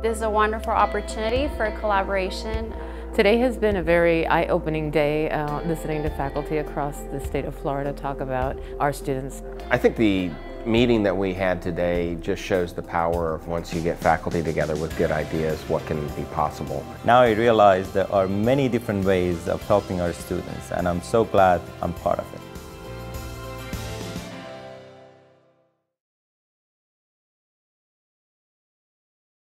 This is a wonderful opportunity for collaboration. Today has been a very eye-opening day uh, listening to faculty across the state of Florida talk about our students. I think the meeting that we had today just shows the power of once you get faculty together with good ideas, what can be possible. Now I realize there are many different ways of helping our students and I'm so glad I'm part of it.